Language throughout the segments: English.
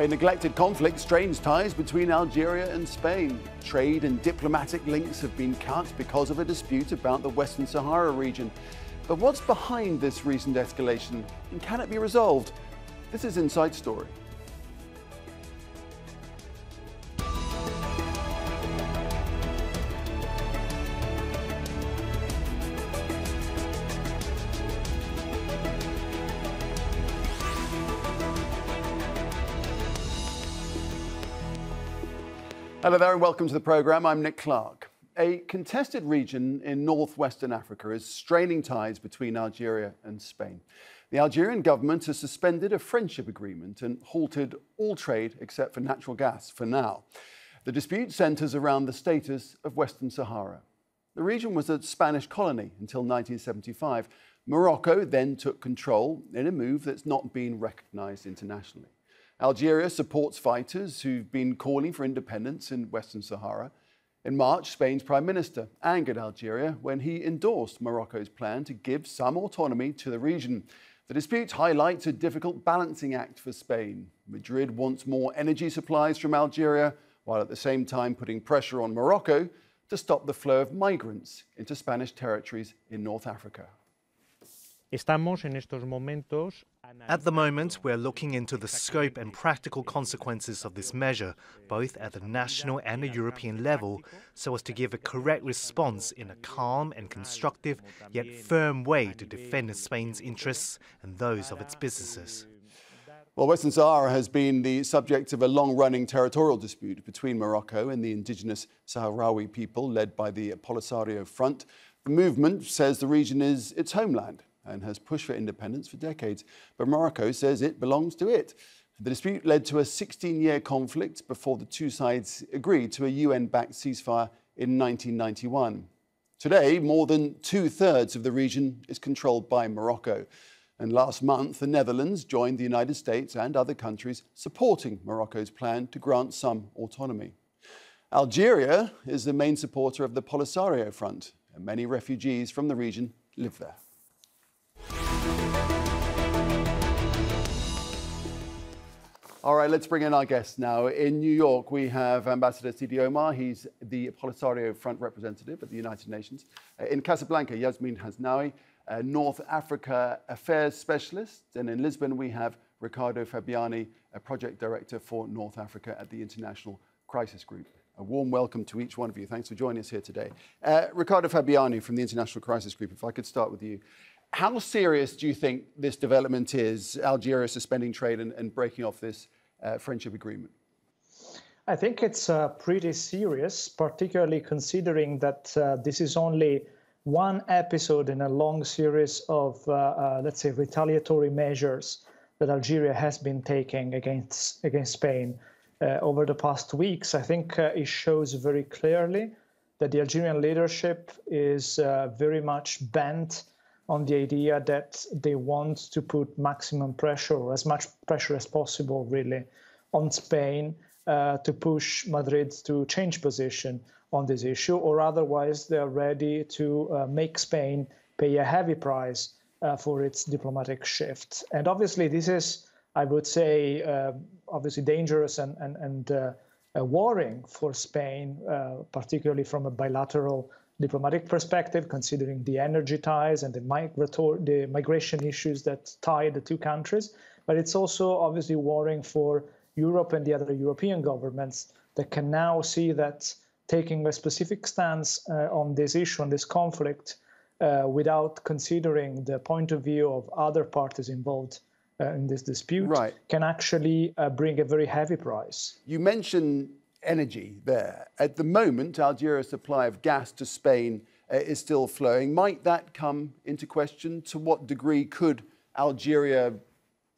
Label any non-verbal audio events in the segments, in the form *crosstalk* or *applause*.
A neglected conflict strains ties between Algeria and Spain. Trade and diplomatic links have been cut because of a dispute about the Western Sahara region. But what's behind this recent escalation and can it be resolved? This is Inside Story. Hello there and welcome to the programme. I'm Nick Clark. A contested region in northwestern Africa is straining ties between Algeria and Spain. The Algerian government has suspended a friendship agreement and halted all trade except for natural gas for now. The dispute centres around the status of Western Sahara. The region was a Spanish colony until 1975. Morocco then took control in a move that's not been recognised internationally. Algeria supports fighters who've been calling for independence in Western Sahara. In March, Spain's Prime Minister angered Algeria when he endorsed Morocco's plan to give some autonomy to the region. The dispute highlights a difficult balancing act for Spain. Madrid wants more energy supplies from Algeria, while at the same time putting pressure on Morocco to stop the flow of migrants into Spanish territories in North Africa. Estamos en estos momentos At the moment, we're looking into the scope and practical consequences of this measure, both at the national and the European level, so as to give a correct response in a calm and constructive yet firm way to defend Spain's interests and those of its businesses. Well, Western Sahara has been the subject of a long running territorial dispute between Morocco and the indigenous Sahrawi people led by the Polisario Front. The movement says the region is its homeland and has pushed for independence for decades. But Morocco says it belongs to it. The dispute led to a 16 year conflict before the two sides agreed to a UN backed ceasefire in 1991. Today, more than two thirds of the region is controlled by Morocco. And last month, the Netherlands joined the United States and other countries supporting Morocco's plan to grant some autonomy. Algeria is the main supporter of the Polisario Front, and many refugees from the region live there. All right, let's bring in our guests now. In New York, we have Ambassador Sidi Omar. He's the Polisario Front representative at the United Nations. Uh, in Casablanca, Yasmine Hasnaoui, North Africa Affairs Specialist. And in Lisbon, we have Riccardo Fabiani, a project director for North Africa at the International Crisis Group. A warm welcome to each one of you. Thanks for joining us here today. Uh, Riccardo Fabiani from the International Crisis Group, if I could start with you. How serious do you think this development is, Algeria suspending trade and, and breaking off this uh, friendship agreement? I think it's uh, pretty serious, particularly considering that uh, this is only one episode in a long series of, uh, uh, let's say, retaliatory measures that Algeria has been taking against against Spain uh, over the past weeks. I think it shows very clearly that the Algerian leadership is very much bent on the idea that they want to put maximum pressure or as much pressure as possible, really, on Spain uh, to push Madrid to change position on this issue, or otherwise they're ready to uh, make Spain pay a heavy price uh, for its diplomatic shift. And obviously, this is, I would say, uh, obviously dangerous and and and uh, worrying for Spain, uh, particularly from a bilateral diplomatic perspective, considering the energy ties and the, migrator- the migration issues that tie the two countries. But it's also obviously worrying for Europe and the other European governments that can now see that taking a specific stance uh, on this issue, on this conflict, uh, without considering the point of view of other parties involved uh, in this dispute, right. can actually uh, bring a very heavy price. You mentioned energy there. At the moment, Algeria's supply of gas to Spain uh, is still flowing. Might that come into question? To what degree could Algeria,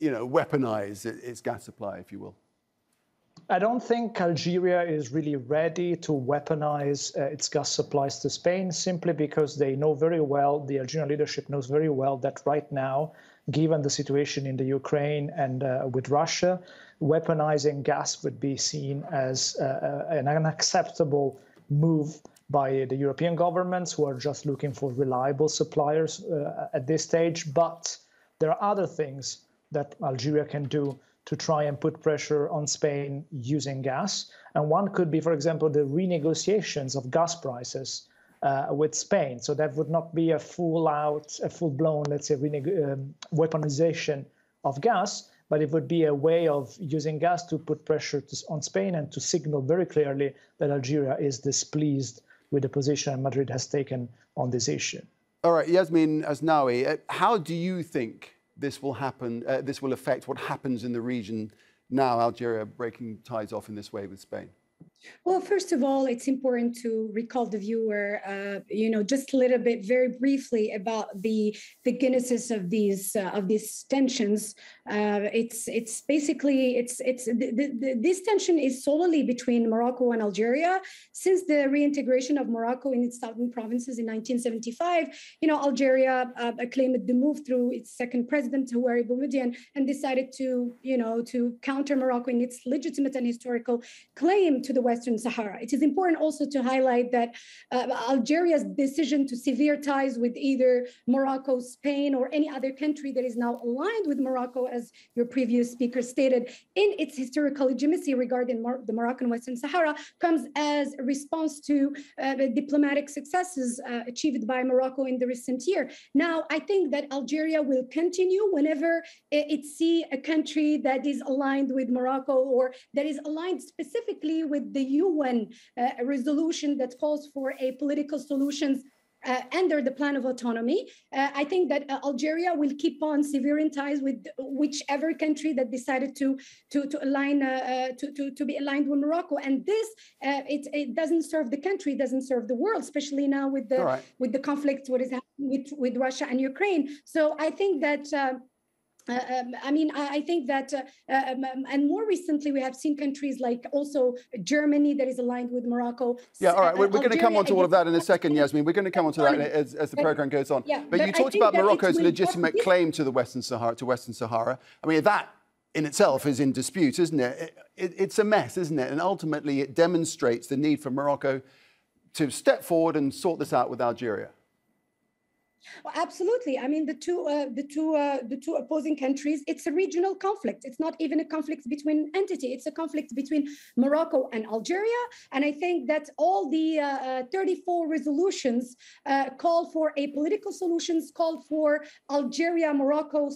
you know, weaponize its gas supply, if you will? I don't think Algeria is really ready to weaponize uh, its gas supplies to Spain simply because they know very well, the Algerian leadership knows very well that right now, given the situation in the Ukraine and uh, with Russia, weaponizing gas would be seen as uh, uh, an unacceptable move by the European governments who are just looking for reliable suppliers uh, at this stage. But there are other things that Algeria can do to try and put pressure on Spain using gas. And one could be, for example, the renegotiations of gas prices uh, with Spain. So that would not be a full out, a full blown, let's say, um, weaponization of gas, but it would be a way of using gas to put pressure to, on Spain and to signal very clearly that Algeria is displeased with the position Madrid has taken on this issue. All right, Yasmine Hasnaoui, uh, how do you think this will happen? Uh, this will affect what happens in the region now, Algeria breaking ties off in this way with Spain? Well, first of all, it's important to recall the viewer, uh, you know, just a little bit, very briefly, about the the genesis of these uh, of these tensions. Uh, it's it's basically it's it's this tension is solely between Morocco and Algeria since the reintegration of Morocco in its southern provinces in 1975. You know, Algeria uh, claimed the move through its second president, Houari Boumediene, and decided to you know to counter Morocco in its legitimate and historical claim to the Western Sahara. It is important also to highlight that uh, Algeria's decision to sever ties with either Morocco, Spain, or any other country that is now aligned with Morocco, as your previous speaker stated, in its historical legitimacy regarding Mar- the Moroccan Western Sahara, comes as a response to uh, diplomatic successes uh, achieved by Morocco in the recent year. Now, I think that Algeria will continue whenever it, see a country that is aligned with Morocco or that is aligned specifically with the the UN uh, resolution that calls for a political solutions uh, under the plan of autonomy. Uh, I think that uh, Algeria will keep on severing ties with whichever country that decided to to to align uh, uh, to, to to be aligned with Morocco. And this uh, it it doesn't serve the country, doesn't serve the world, especially now with the right. with the conflict what is happening with with Russia and Ukraine. So I think that. Uh, um, I mean, I, I think that, uh, um, um, and more recently, we have seen countries like also Germany that is aligned with Morocco. Yeah, all right. We're, we're going to come on to all of that in a second, Yasmine. We're going to come on to that as, as the program goes on. Yeah, but, but you talked about Morocco's legitimate claim to the Western Sahara, to Western Sahara. I mean, that in itself is in dispute, isn't it? It, it? It's a mess, isn't it? And ultimately, it demonstrates the need for Morocco to step forward and sort this out with Algeria. Well, absolutely. I mean, the two, uh, the two, uh, the two opposing countries. It's a regional conflict. It's not even a conflict between entity. It's a conflict between Morocco and Algeria. And I think that all the uh, uh 34 resolutions uh, call for a political solutions, called for Algeria, Morocco, uh,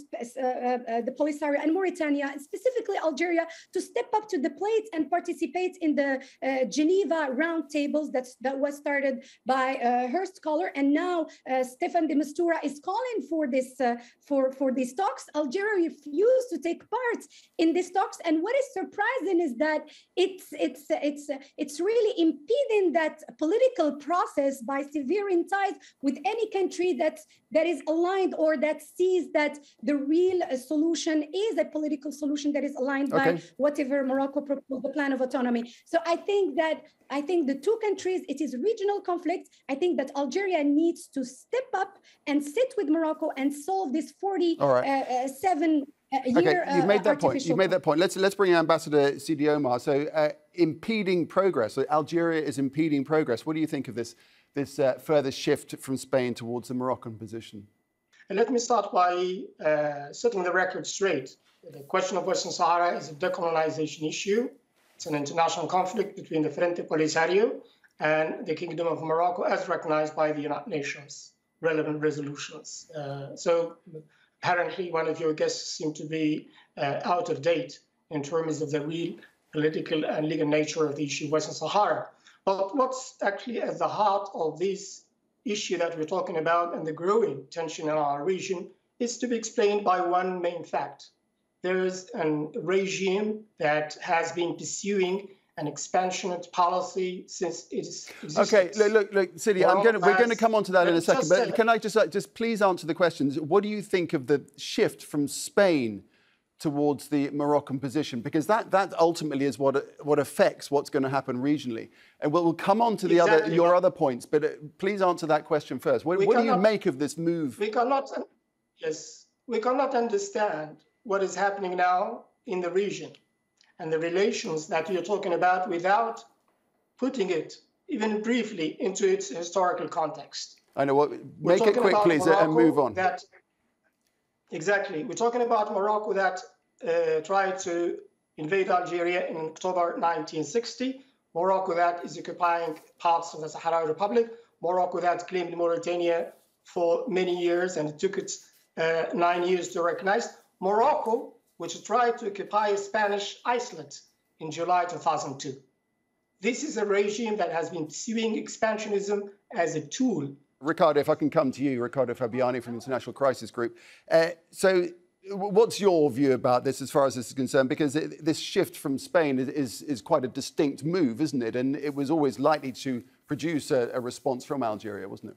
the Polisario, and Mauritania, specifically Algeria, to step up to the plate and participate in the Geneva roundtables that that was started by Horst Köhler and now Staffan de Mistura is calling for this uh, for for these talks. Algeria refused to take part in these talks, and what is surprising is that it's it's it's it's really impeding that political process by severing ties with any country that that is aligned or that sees that the real uh, solution is a political solution that is aligned okay. by whatever Morocco proposed, the plan of autonomy. So I think that I think the two countries, it is regional conflict. I think that Algeria needs to step up and sit with Morocco and solve this 47 uh, uh, okay, you've made that point. You've made that point. Let's let's bring Ambassador Sidi Omar. So, uh, impeding progress. So Algeria is impeding progress. What do you think of this this uh, further shift from Spain towards the Moroccan position? Let me start by uh, setting the record straight. The question of Western Sahara is a decolonization issue. It's an international conflict between the Frente Polisario and the Kingdom of Morocco as recognized by the United Nations relevant resolutions. Uh, so apparently one of your guests seemed to be uh, out of date in terms of the real political and legal nature of the issue of Western Sahara. But what's actually at the heart of this issue that we're talking about and the growing tension in our region is to be explained by one main fact there's a regime that has been pursuing an expansionist policy since its. Okay, look, look, look I'm going to, we're going to come on to that in a second, but can I just, just please answer the questions? What do you think of the shift from Spain towards the Moroccan position? Because that, that ultimately is what, what affects what's going to happen regionally. And we'll, we'll come on to the exactly. other, your other points, but uh, please answer that question first. What, what cannot, do you make of this move? We cannot, yes, we cannot understand what is happening now in the region and the relations that you're talking about without putting it even briefly into its historical context. I know what. Make it quick, please, Morocco and move on. That, exactly. We're talking about Morocco that uh, tried to invade Algeria in October 1960. Morocco that is occupying parts of the Sahara Republic. Morocco that claimed Mauritania for many years and it took it uh, nine years to recognize. Morocco, which tried to occupy Spanish Iceland in July 2002. This is a regime that has been pursuing expansionism as a tool. Riccardo, if I can come to you, Riccardo Fabiani from International Crisis Group. Uh, so, what's your view about this as far as this is concerned? Because it, this shift from Spain is, is, is, quite a distinct move, isn't it? And it was always likely to produce a, a response from Algeria, wasn't it?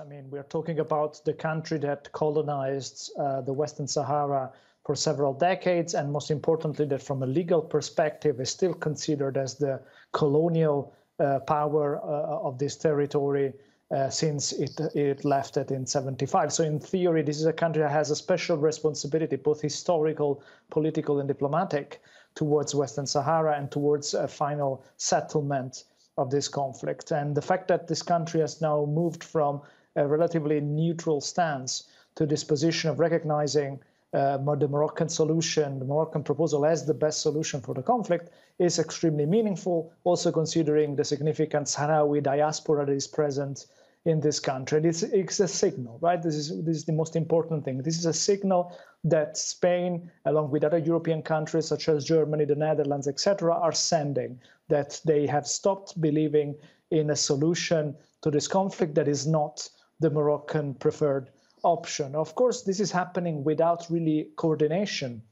I mean, we're talking about the country that colonized uh, the Western Sahara for several decades, and most importantly, that from a legal perspective is still considered as the colonial uh, power uh, of this territory uh, since it, it left it in 75. So in theory, this is a country that has a special responsibility, both historical, political, and diplomatic, towards Western Sahara and towards a final settlement of this conflict. And the fact that this country has now moved from a relatively neutral stance to this position of recognizing uh, the Moroccan solution, the Moroccan proposal as the best solution for the conflict is extremely meaningful, also considering the significant Sahrawi diaspora that is present in this country. It's, it's a signal, right? This is, this is the most important thing. This is a signal that Spain, along with other European countries such as Germany, the Netherlands, etc., are sending, that they have stopped believing in a solution to this conflict that is not the Moroccan preferred option. Of course, this is happening without really coordination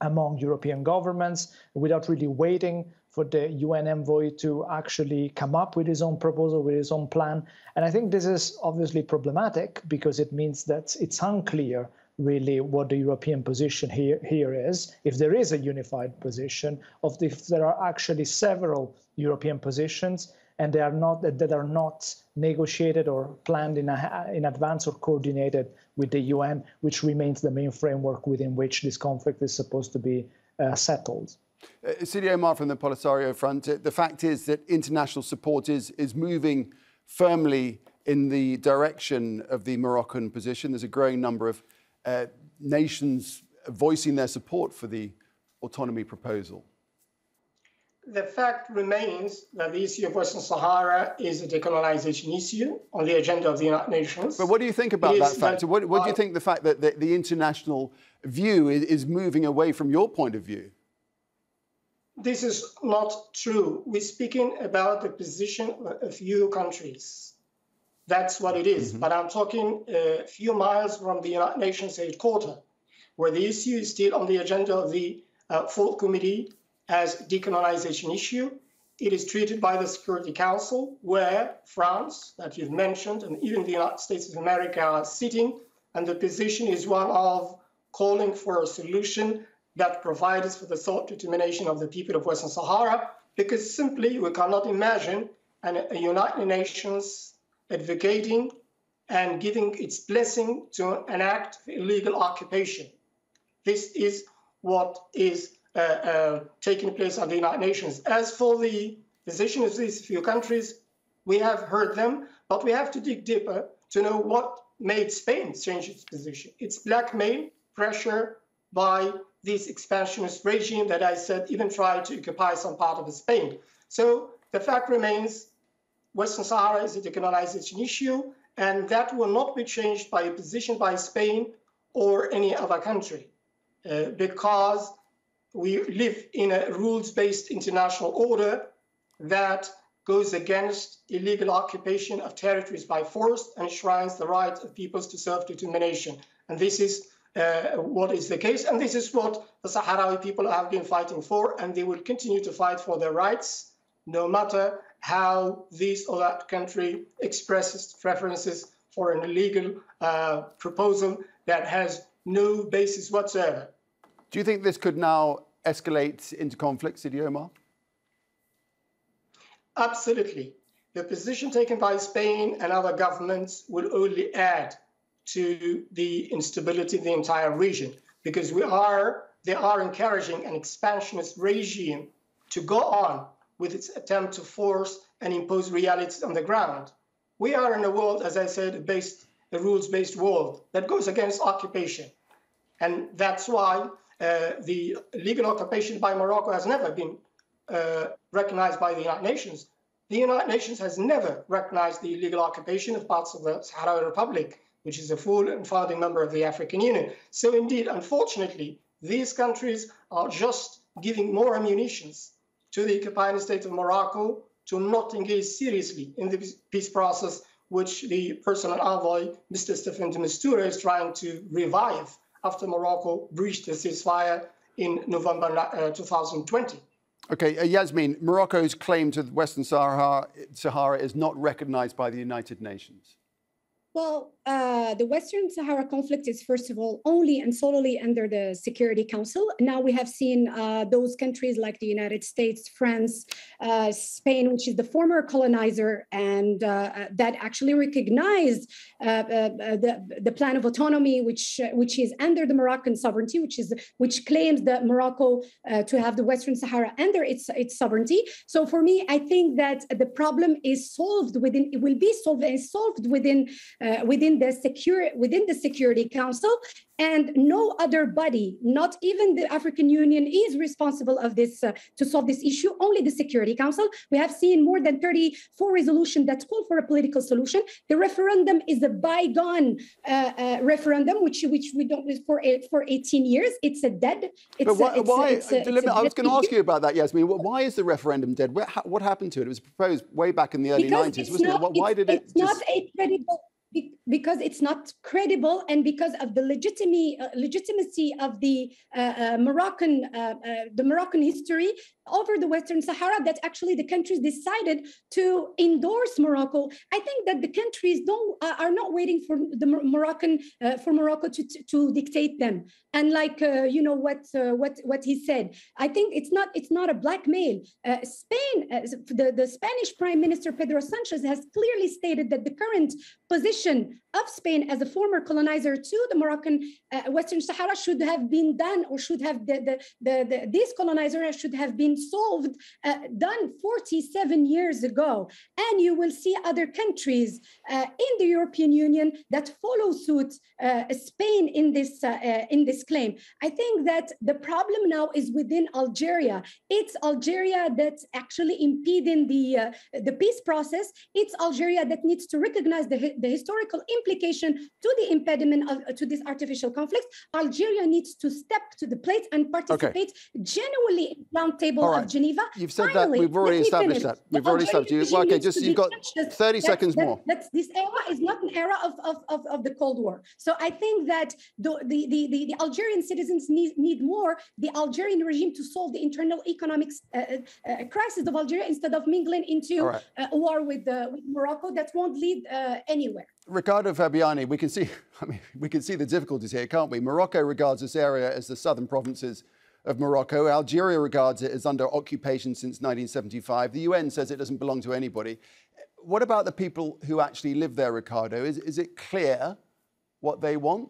among European governments, without really waiting for the UN envoy to actually come up with his own proposal, with his own plan. And I think this is obviously problematic because it means that it's unclear really what the European position here, here is, if there is a unified position, of if there are actually several European positions, and they are not that are not negotiated or planned in, a, in advance or coordinated with the UN, which remains the main framework within which this conflict is supposed to be uh, settled. Uh, Sidi Omar from the Polisario Front, uh, the fact is that international support is, is moving firmly in the direction of the Moroccan position. There's a growing number of uh, nations voicing their support for the autonomy proposal the fact remains that the issue of Western Sahara is a decolonization issue on the agenda of the United Nations. But what do you think about that fact? What, what, do you think the fact that the, the international view is, is, moving away from your point of view? This is not true. We're speaking about the position of a few countries. That's what it is. Mm-hmm. But I'm talking a few miles from the United Nations headquarters, where the issue is still on the agenda of the uh, Fourth Committee as decolonization issue. It is treated by the Security Council, where France, that you've mentioned, and even the United States of America are sitting, and the position is one of calling for a solution that provides for the self-determination of the people of Western Sahara, because simply we cannot imagine an, a United Nations advocating and giving its blessing to an act of illegal occupation. This is what is taking place at the United Nations. As for the position of these few countries, we have heard them, but we have to dig deeper to know what made Spain change its position. It's blackmail, pressure by this expansionist regime that I said even tried to occupy some part of Spain. So the fact remains Western Sahara is a decolonization issue, and that will not be changed by a position by Spain or any other country uh, because we live in a rules-based international order that goes against illegal occupation of territories by force and enshrines the right of peoples to self-determination. And this is uh, what is the case. And this is what the Sahrawi people have been fighting for, and they will continue to fight for their rights, no matter how this or that country expresses preferences for an illegal uh, proposal that has no basis whatsoever. Do you think this could now escalate into conflict, Sidi Omar? Absolutely. The position taken by Spain and other governments will only add to the instability of the entire region because we are they are encouraging an expansionist regime to go on with its attempt to force and impose realities on the ground. We are in a world, as I said, based a rules-based world that goes against occupation. And that's why the legal occupation by Morocco has never been uh, recognized by the United Nations. The United Nations has never recognized the illegal occupation of parts of the Sahrawi Republic, which is a full and founding member of the African Union. So, indeed, unfortunately, these countries are just giving more ammunition to the occupying state of Morocco to not engage seriously in the peace process, which the personal envoy, Mr. Staffan de Mistura, is trying to revive after Morocco breached the ceasefire in November uh, 2020. Okay, uh, Yasmine, Morocco's claim to the Western Sahara, Sahara is not recognized by the United Nations. Well, uh, the Western Sahara conflict is, first of all, only and solely under the Security Council. Now we have seen uh, those countries like the United States, France, uh, Spain, which is the former colonizer, and uh, uh, that actually recognized uh, the, the plan of autonomy, which which is under the Moroccan sovereignty, which is which claims that Morocco to have the Western Sahara under its its sovereignty. So for me, I think that the problem is solved within. It will be solved and solved within within within the secure within the Security Council, and no other body, not even the African Union, is responsible of this uh, to solve this issue. Only the Security Council. We have seen more than 34 resolutions that call for a political solution. The referendum is a bygone uh, uh, referendum, which which we don't for for 18 years. It's a dead. It's but why? A, it's why a, it's a, it's I was going to ask you about that, Yasmine. Why is the referendum dead? What happened to it? It was proposed way back in the early because 90s, wasn't not, it? Why did it? It's just... not a credible because it's not credible and because of the legitimacy, uh, legitimacy of the uh, uh, Moroccan uh, uh, the Moroccan history over the Western Sahara that actually the countries decided to endorse Morocco. I think that the countries don't uh, are not waiting for the Moroccan uh, for Morocco to, to, to, dictate them. And like uh, you know what uh, what what he said, I think it's not it's not a blackmail. Spain, the the Spanish Prime Minister Pedro Sanchez has clearly stated that the current position of Spain as a former colonizer to the Moroccan uh, Western Sahara should have been done or should have the, the, the, the this colonizer should have been solved, uh, done 47 years ago. And you will see other countries uh, in the European Union that follow suit uh, Spain in this, uh, uh, in this claim. I think that the problem now is within Algeria. It's Algeria that's actually impeding the, the peace process. It's Algeria that needs to recognize the, the historical implication to the impediment of, to this artificial conflict. Algeria needs to step to the plate and participate okay. genuinely in round table right. of Geneva. You've said Finally, that. We've already established finish. that. We've the already established. You, well, okay, just you've got 30 that, seconds that, more. That's, this era is not an era of, of, of, of, the Cold War. So I think that the, the, the, the, Algerian citizens need, need more the Algerian regime to solve the internal economic uh, uh, uh, crisis of Algeria instead of mingling into right. a war with, uh, with Morocco that won't lead uh, anywhere. Riccardo Fabiani, we can see, *laughs* I mean, we can see the difficulties here, can't we? Morocco regards this area as the southern provinces of Morocco. Algeria regards it as under occupation since 1975. The UN says it doesn't belong to anybody. What about the people who actually live there, Riccardo? Is, is it clear what they want?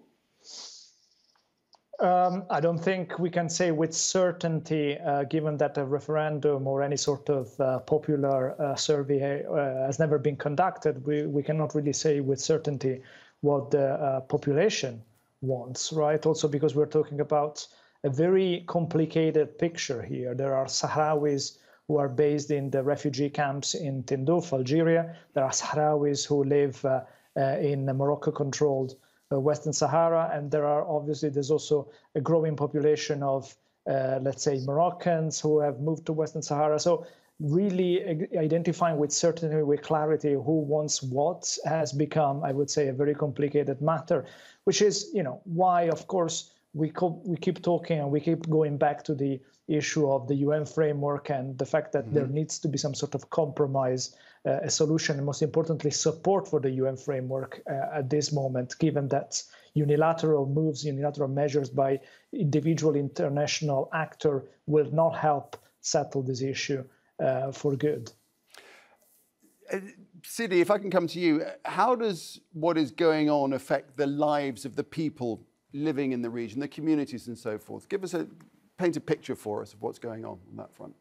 Um, I don't think we can say with certainty, uh, given that a referendum or any sort of uh, popular uh, survey uh, has never been conducted. We, we cannot really say with certainty what the uh, population wants, right? Also, because we're talking about a very complicated picture here. There are Sahrawis who are based in the refugee camps in Tindouf, Algeria. There are Sahrawis who live uh, in Morocco controlled uh, Western Sahara, and there are obviously there's also a growing population of uh, let's say Moroccans who have moved to Western Sahara. So really identifying with certainty, with clarity, who wants what has become, I would say, a very complicated matter, which is, you know, why, of course, we, co- we keep talking and we keep going back to the issue of the UN framework and the fact that mm-hmm. there needs to be some sort of compromise uh, a solution, and most importantly, support for the UN framework uh, at this moment, given that unilateral moves, unilateral measures by individual international actor will not help settle this issue uh, for good. Uh, Sidi, if I can come to you, how does what is going on affect the lives of the people living in the region, the communities and so forth? Give us a paint a picture for us of what's going on on that front.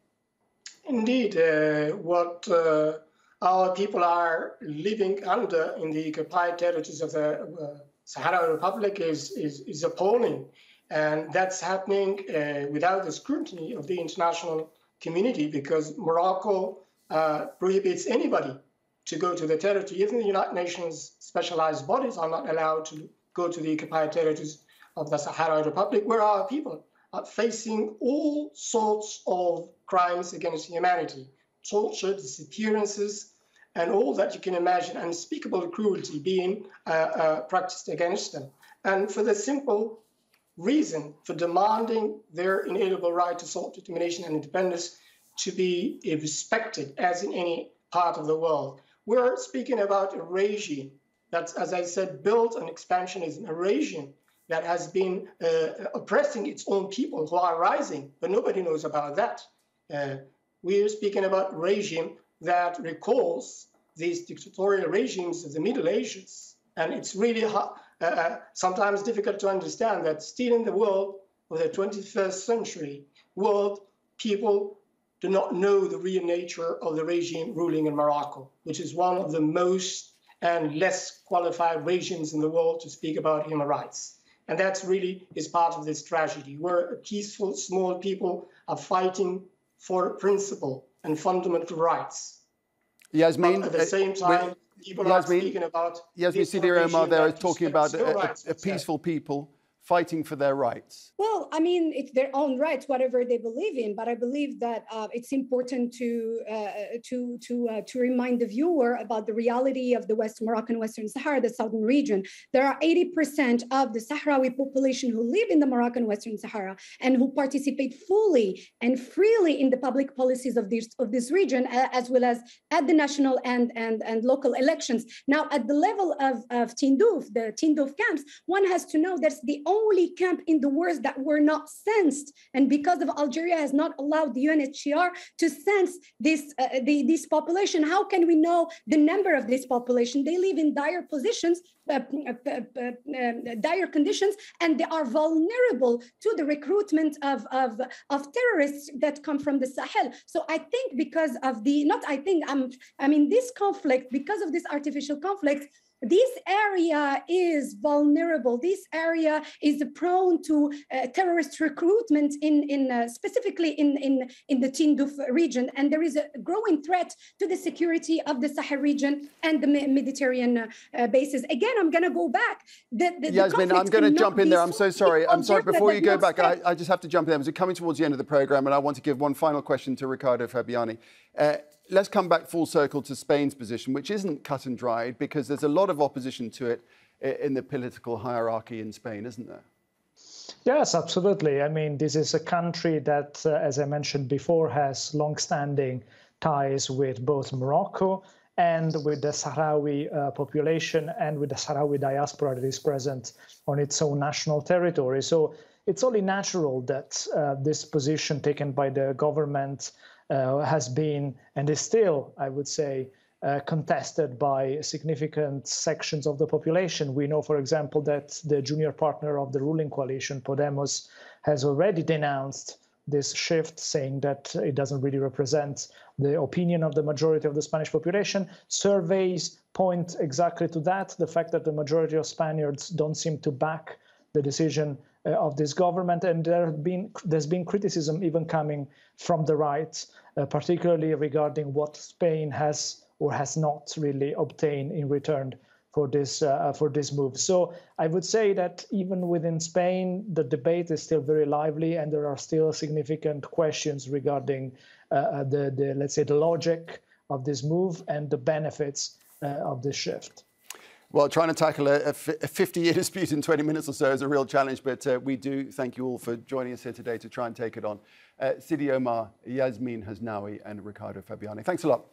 Indeed, uh, what uh, our people are living under in the occupied territories of the uh, Sahara Republic is, is, is appalling. And that's happening uh, without the scrutiny of the international community because Morocco uh, prohibits anybody to go to the territory. Even the United Nations specialized bodies are not allowed to go to the occupied territories of the Sahrawi Republic, where our people are facing all sorts of crimes against humanity, torture, disappearances, and all that you can imagine, unspeakable cruelty being uh, uh, practiced against them. And for the simple reason for demanding their inalienable right to self-determination and independence to be respected as in any part of the world. We're speaking about a regime that's, as I said, built on expansionism, a regime that has been uh, oppressing its own people who are rising, but nobody knows about that. Uh, we're speaking about regime that recalls these dictatorial regimes of the Middle Ages. And it's really uh, uh, sometimes difficult to understand that still in the world of the 21st century world, people do not know the real nature of the regime ruling in Morocco, which is one of the most and less qualified regimes in the world to speak about human rights. And that's really is part of this tragedy, where peaceful, small people are fighting for principle and fundamental rights. Yasmine, but at the uh, same time, people Yasmine, are speaking about Yasmine Sidi Omar there is talking about a, a, a peaceful people fighting for their rights? Well, I mean, it's their own rights, whatever they believe in. But I believe that uh, it's important to uh, to to uh, to remind the viewer about the reality of the West Moroccan Western Sahara, the southern region. There are 80% of the Sahrawi population who live in the Moroccan Western Sahara and who participate fully and freely in the public policies of this of this region, as well as at the national and and and local elections. Now, at the level of of Tindouf, the Tindouf camps, one has to know that's the only camp in the world that were not censed. And because of Algeria has not allowed the UNHCR to sense this, uh, the, this population, how can we know the number of this population? They live in dire positions, uh, uh, uh, uh dire conditions, and they are vulnerable to the recruitment of, of, of terrorists that come from the Sahel. So I think because of the, not I think, I'm, I mean, this conflict, because of this artificial conflict, this area is vulnerable. This area is prone to uh, terrorist recruitment in, in uh, specifically in, in, in the Tindouf region. And there is a growing threat to the security of the Sahel region and the Mediterranean uh, bases. Again, I'm going to go back. The, the, Yasmine, the I'm going to jump in there. I'm so sorry. I'm sorry. Before you go back, I, I, just have to jump in there. We're coming towards the end of the program, and I want to give one final question to Riccardo Fabiani. Let's come back full circle to Spain's position, which isn't cut and dried because there's a lot of opposition to it in the political hierarchy in Spain, isn't there? Yes, absolutely. I mean, this is a country that, uh, as I mentioned before, has long-standing ties with both Morocco and with the Sahrawi uh, population and with the Sahrawi diaspora that is present on its own national territory. So it's only natural that uh, this position taken by the government has been and is still, I would say, uh, contested by significant sections of the population. We know, for example, that the junior partner of the ruling coalition, Podemos, has already denounced this shift, saying that it doesn't really represent the opinion of the majority of the Spanish population. Surveys point exactly to that the fact that the majority of Spaniards don't seem to back the decision uh, of this government, and there have been there's been criticism even coming from the right, uh, particularly regarding what Spain has or has not really obtained in return for this uh, for this move. So I would say that even within Spain, the debate is still very lively, and there are still significant questions regarding uh, uh the the let's say the logic of this move and the benefits uh, of this shift. Well, trying to tackle a, a 50-year *laughs* dispute in 20 minutes or so is a real challenge, but uh, we do thank you all for joining us here today to try and take it on. Uh, Sidi Omar, Yasmine Hasnaoui, and Riccardo Fabiani. Thanks a lot.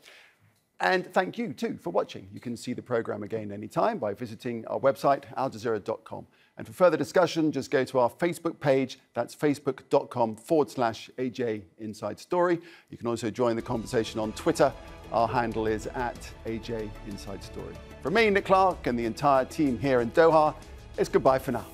And thank you, too, for watching. You can see the programme again anytime by visiting our website, aljazeera.com. And for further discussion, just go to our Facebook page. That's facebook.com forward slash AJ Inside Story. You can also join the conversation on Twitter. Our handle is at AJ Inside Story. From me, Nick Clark, and the entire team here in Doha, it's goodbye for now.